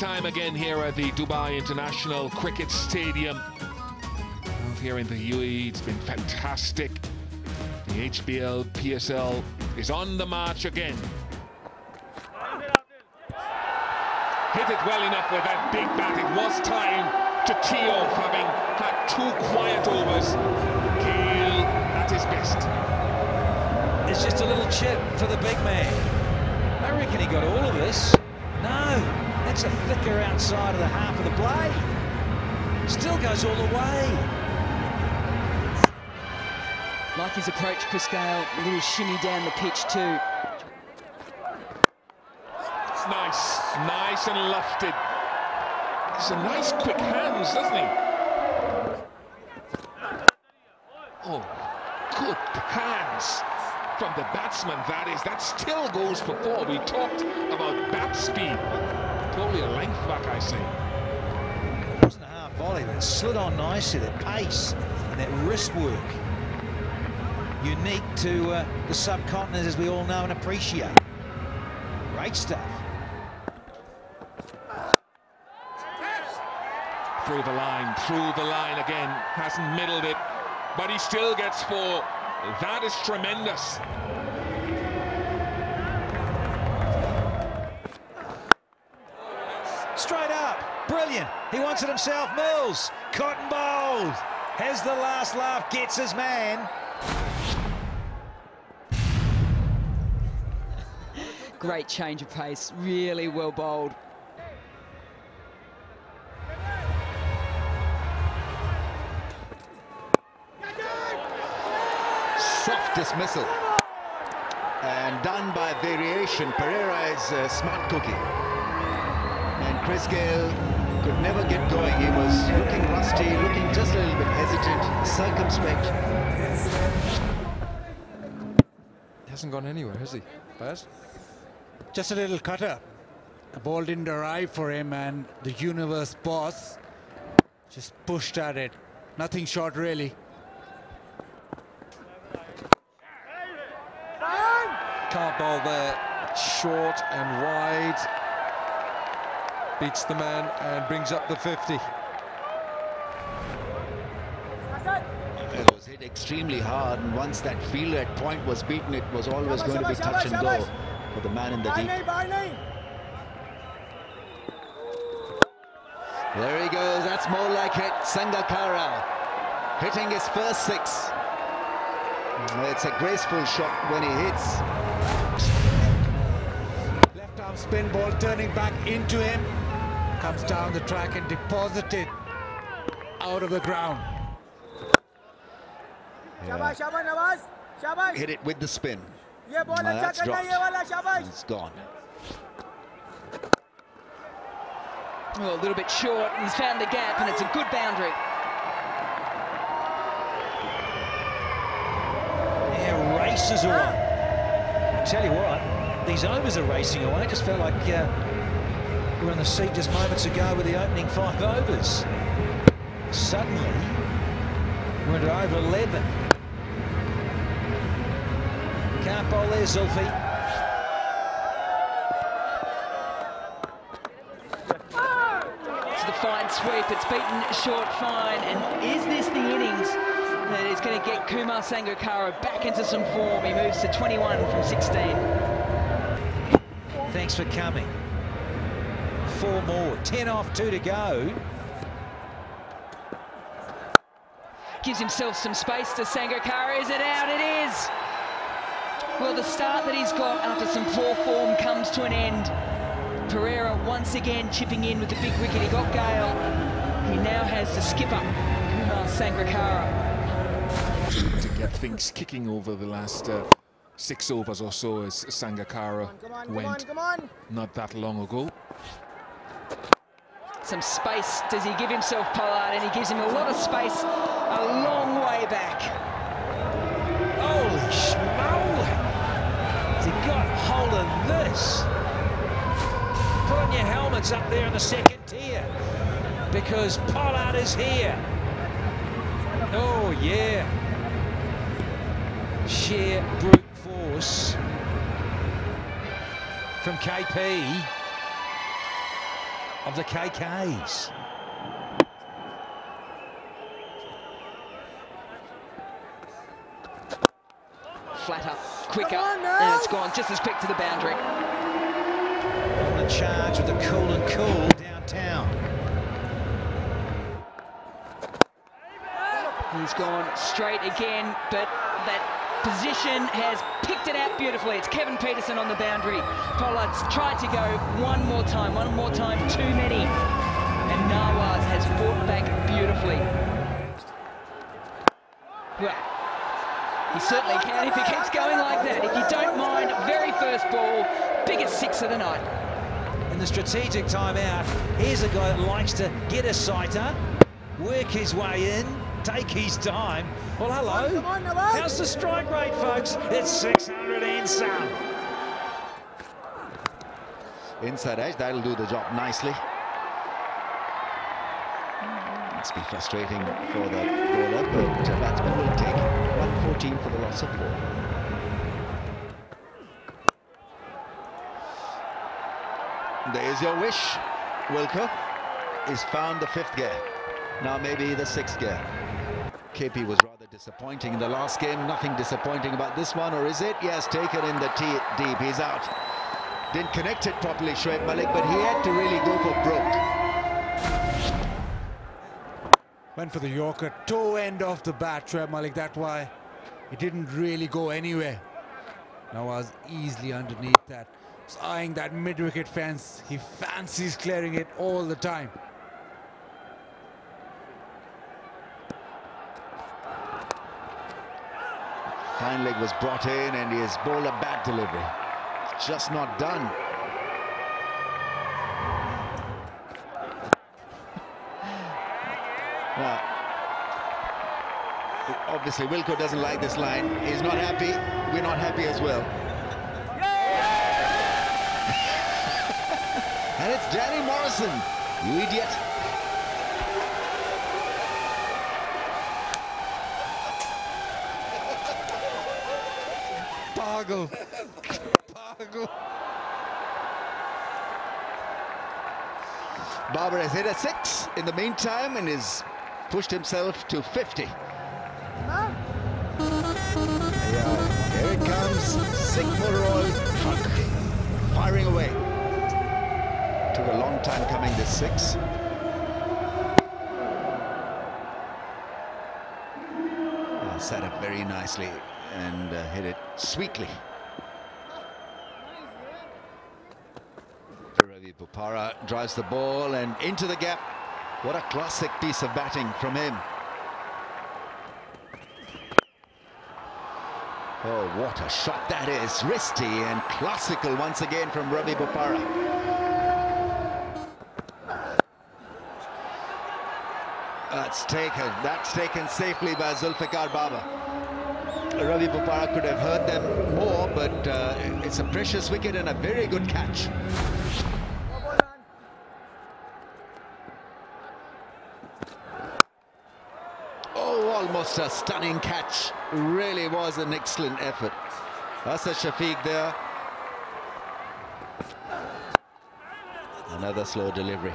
time again here at the Dubai International Cricket Stadium. Here in the UAE, it's been fantastic. The HBL PSL is on the march again. Hit it well enough with that big bat. It was time to tee off, having had two quiet overs. Gayle at his best. It's just a little chip for the big man. I reckon he got all of this. No, that's a thicker outside of the half of the blade. Still goes all the way. Like his approach, Chris Gayle, a little shimmy down the pitch too. It's nice, nice and lofted. He's a nice quick hands, doesn't he? Oh, good hands from the batsman, that is. That still goes for four. We talked about bat speed. Totally a length back, I say. It wasn't a half volley, but it slid on nicely, the pace and that wrist work. Unique to uh, the subcontinent, as we all know and appreciate. Great stuff. Through the line, through the line again. Hasn't middled it, but he still gets four. That is tremendous. Brilliant. He wants it himself. Mills, cotton bowled. Has the last laugh, gets his man. Great change of pace, really well bowled. Soft dismissal. And done by variation. Perera is a smart cookie. And Chris Gayle could never get going. He was looking rusty, looking just a little bit hesitant, circumspect. He hasn't gone anywhere, has he, Baz? Just a little cutter. The ball didn't arrive for him, and the universe boss just pushed at it. Nothing short, really. Can't bowl there. Short and wide. Beats the man and brings up the 50. It was hit extremely hard, and once that fielder at point was beaten, it was always going to be touch and go for the man in the deep. There he goes, that's more like it. Sangakkara hitting his first six. It's a graceful shot when he hits. Left arm spin ball turning back into him. Comes down the track and deposited out of the ground. Yeah. Hit it with the spin. Now that's dropped. It's gone. Oh, a little bit short. He's found the gap, and it's a good boundary. Yeah, races away. I tell you what, these overs are racing away. I just felt like uh, we were in the seat just moments ago with the opening five overs. Suddenly, we're into over 11. Can't bowl there, Zulfi. It's the fine sweep. It's beaten short fine. And is this the innings that is going to get Kumar Sangakkara back into some form? He moves to 21 from 16. Thanks for coming. Four more. 10 off, two to go. Gives himself some space to Sangakkara. Is it out? It is. Well, the start that he's got after some poor form comes to an end. Perera once again chipping in with the big wicket. He got Gayle. He now has the skipper, Kumar Sangakkara. To get things kicking over the last uh, six overs or so as Sangakkara went not that long ago. Some space. Does he give himself Pollard? And he gives him a lot of space a long way back. Holy schmoly! Has he got hold of this? Put on your helmets up there in the second tier because Pollard is here. Oh, yeah. Sheer brute force from KP. Of the KKs. Flatter, quicker, and it's gone just as quick to the boundary. On the charge with the cool and cool downtown. He's gone straight again, but that position has picked it out beautifully. It's Kevin Pietersen on the boundary. Pollard's tried to go one more time, one more time, too many. And Nawaz has fought back beautifully. Well, he certainly can if he keeps going like that. If you don't mind, very first ball, biggest six of the night. In the strategic timeout, here's a guy that likes to get a sighter, work his way in, take his time. Well, hello. Come on, Nawaz. How's the strike rate, folks? It's 600 and some. Inside edge, that'll do the job nicely. Must be frustrating for the bowler, but uh, batsman will take 114 for the loss of four. There's your wish, Wilco. He's found the fifth gear. Now maybe the sixth gear. KP was rather disappointing in the last game. Nothing disappointing about this one, or is it? Yes, taken in the tee deep. He's out. Didn't connect it properly, Shoaib Malik, but he had to really go for broke. Went for the Yorker, toe end off the bat, Shoaib Malik. That's why it didn't really go anywhere. Nawaz easily underneath that. Eyeing that mid-wicket fence. He fancies clearing it all the time. Fine leg was brought in and he has bowled a bad delivery. It's just not done. Now, obviously Wilco doesn't like this line. He's not happy. We're not happy as well. and it's Danny Morrison. You idiot. Pago. Pago. Babar has hit a six in the meantime and has pushed himself to 50. Come Here it comes, Sigmund Roy truck firing away. Took a long time coming, this six. Set up very nicely and uh, hit it sweetly. Ravi Bopara drives the ball and into the gap. What a classic piece of batting from him. Oh, what a shot that is. Wristy and classical once again from Ravi Bopara. That's taken. That's taken safely by Zulfiqar Babar. Ravi Bopara could have hurt them more, but uh, it's a precious wicket and a very good catch. Oh, almost a stunning catch. Really was an excellent effort. Asad Shafiq there. Another slow delivery.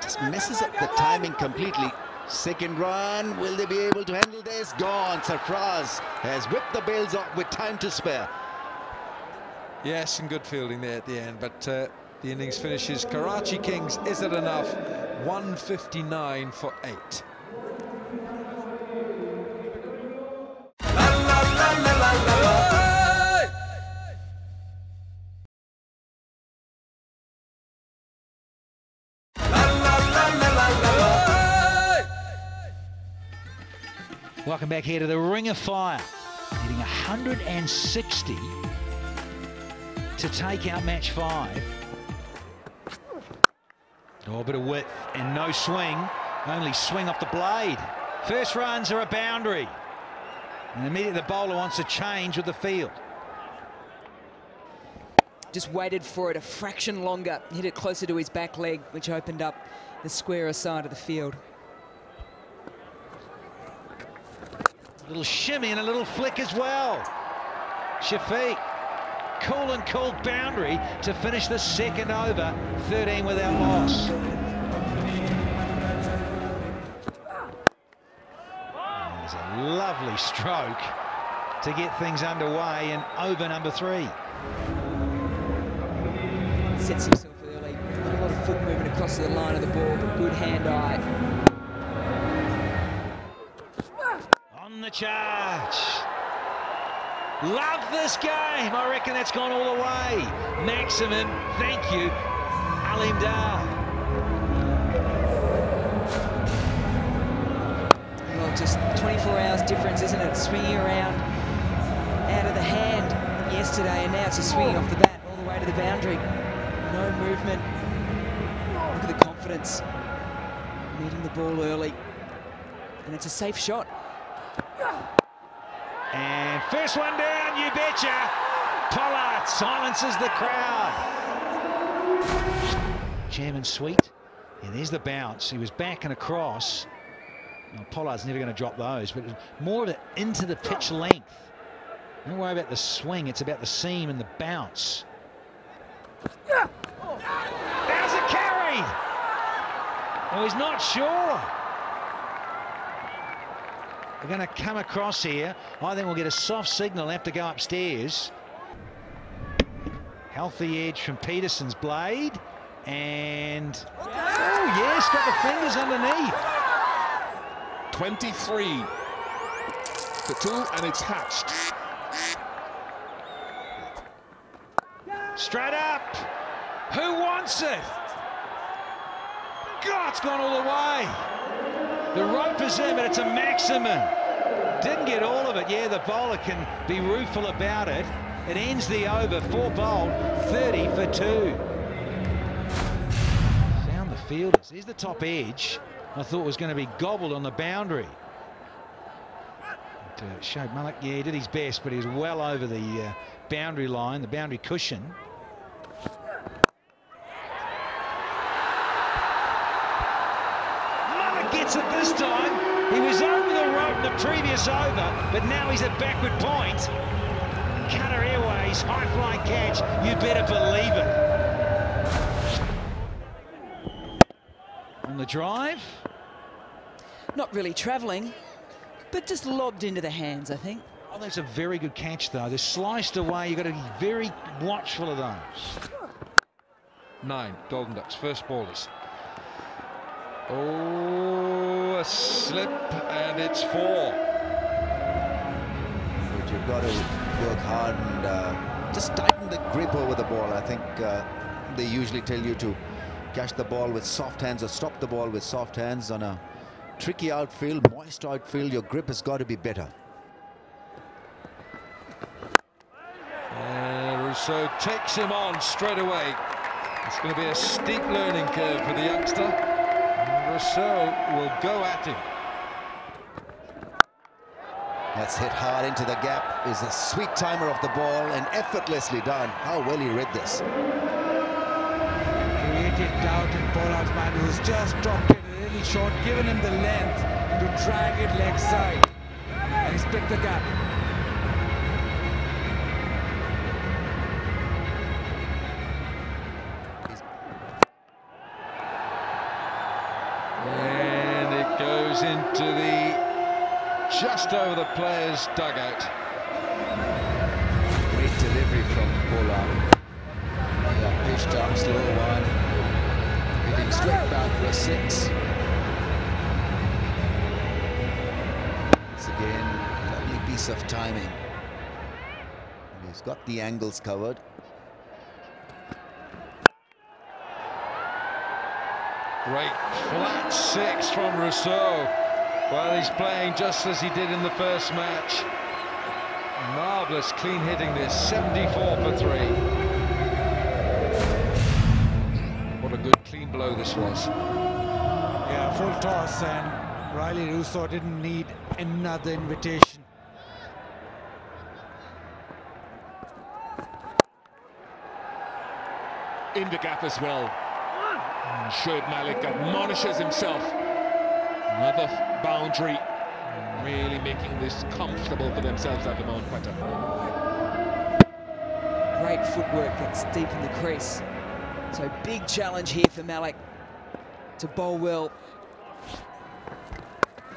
Just messes up the timing completely. Second run, will they be able to handle this? Gone. Sarfraz has whipped the bails off with time to spare. Yes, and good fielding there at the end, but uh, the innings finishes. Karachi Kings, is it enough? 159 for eight. Welcome back here to the Ring of Fire. Hitting 160 to take out match five. Oh, a bit of width and no swing. Only swing off the blade. First runs are a boundary. And immediately the bowler wants to change with the field. Just waited for it a fraction longer. Hit it closer to his back leg, which opened up the squarer side of the field. A little shimmy and a little flick as well. Shafiq cool and cool boundary to finish the second over, 13 without loss. There's a lovely stroke to get things underway in over number three. Sets himself early. Not a lot of foot movement across the line of the ball, but good hand-eye. The charge. Love this game. I reckon that's gone all the way. Maximum, thank you, Alim. Well, just 24 hours difference, isn't it? Swinging around out of the hand yesterday, and now it's just swinging off the bat all the way to the boundary. No movement. Look at the confidence. Meeting the ball early. And it's a safe shot. And first one down, you betcha. Pollard silences the crowd. Chairman Sweet. And there's the bounce. He was back and across. Now, Pollard's never going to drop those, but more of it into the pitch length. Don't worry about the swing, it's about the seam and the bounce. How's it carried? Oh, he's not sure. They're going to come across here. I think we'll get a soft signal, have to go upstairs. Healthy edge from Pietersen's blade. And, oh yes, got the fingers underneath. 23 to 2, and it's hatched. Straight up. Who wants it? God, it's gone all the way. The rope is in, but it's a maximum. Didn't get all of it. Yeah, the bowler can be rueful about it. It ends the over, four bowled, 30 for two. Found the fielders. Here's the top edge. I thought was going to be gobbled on the boundary. But, uh, Malik, yeah, he did his best, but he's well over the uh, boundary line, the boundary cushion. Malik gets it this time. He was over the rope the over, but now he's at backward point. Qatar Airways, high flying catch, you better believe it. On the drive. Not really travelling, but just lobbed into the hands, I think. Oh, that's a very good catch, though. They're sliced away. You've got to be very watchful of those. Nine, Golden Ducks, first ballers. Oh, a slip, and it's four. You've got to work hard and uh, just tighten the grip over the ball. I think uh, they usually tell you to catch the ball with soft hands or stop the ball with soft hands on a tricky outfield, moist outfield. Your grip has got to be better. And Rossouw takes him on straight away. It's going to be a steep learning curve for the youngster. Rossouw will go at him. That's hit hard into the gap. Is a sweet timer of the ball and effortlessly done. How well he read this. Created doubt in Pollard's mind, who's just dropped it a little short, given him the length to drag it leg side. And he's picked the gap. And it goes into the just over the player's dugout. Great delivery from Pollard. Yeah, pitched up, slow one. Hitting straight back for a six. Once again, lovely piece of timing. And he's got the angles covered. Great flat six from Rossouw. Well, he's playing just as he did in the first match. Marvellous clean hitting this, 74 for three. What a good clean blow this was. Yeah, full toss, and Rilee Rossouw didn't need another invitation. In the gap as well. And Shoaib Malik admonishes himself. Another boundary. Really making this comfortable for themselves at the moment, Quetta. Great footwork gets deep in the crease. So big challenge here for Malik to bowl well.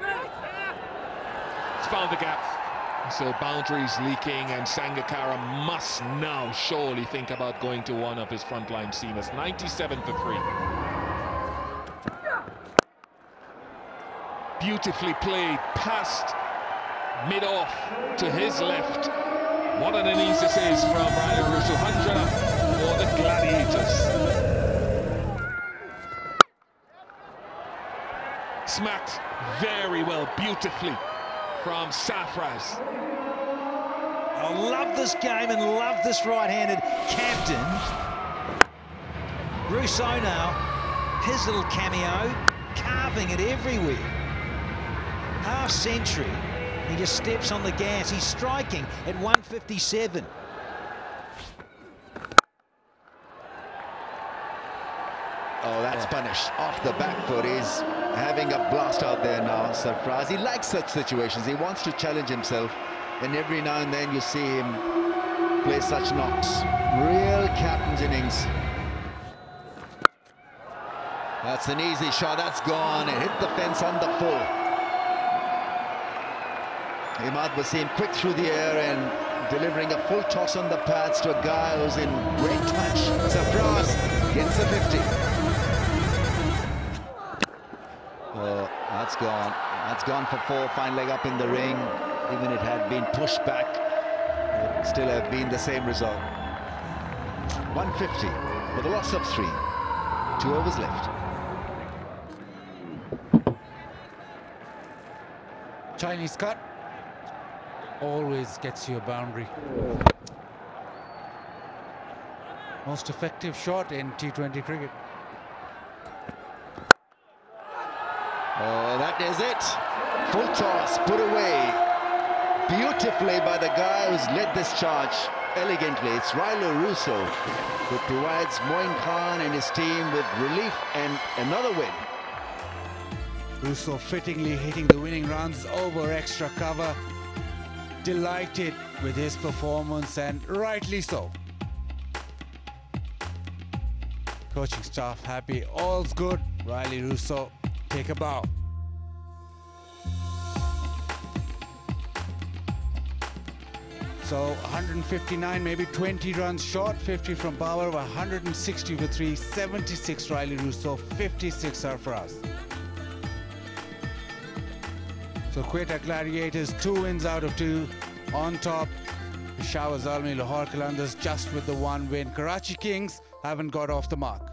He's found the gap. So boundaries leaking and Sangakkara must now surely think about going to one of his frontline seamers. 97 for three. Beautifully played, past mid-off to his left. What an innings this is from Rossouw. 100 for the Gladiators. Smacked very well, beautifully from Sarfraz. I love this game and love this right-handed captain. Rossouw now, his little cameo, carving it everywhere. Half century, he just steps on the gas. He's striking at 157. Oh, that's punished. Off the back foot. He's having a blast out there now, Sarfraz. He likes such situations. He wants to challenge himself. And every now and then you see him play such knocks. Real captain's innings. That's an easy shot. That's gone. It hit the fence on the full. Imad Wasim quick through the air and delivering a full toss on the pads to a guy who's in great touch. Sarfraz gets a 50. Oh, that's gone. That's gone for four. Fine leg up in the ring. Even it had been pushed back, it still have been the same result. 150 with a loss of three. Two overs left. Chinese cut always gets you a boundary. Most effective shot in T20 cricket. Oh, that is it. Full toss, put away. Beautifully by the guy who's led this charge elegantly. It's Rilee Rossouw who provides Moin Khan and his team with relief and another win. Rossouw fittingly hitting the winning runs over extra cover. Delighted with his performance and rightly so. Coaching staff happy, all's good. Rilee Rossouw, take a bow. So 159, maybe 20 runs short, 50 from Babar, 160 for 3, 76 Rilee Rossouw, 56 Sarfraz. So Quetta Gladiators, two wins out of two. On top, Peshawar Zalmi Lahore Qalandars just with the one win. Karachi Kings haven't got off the mark.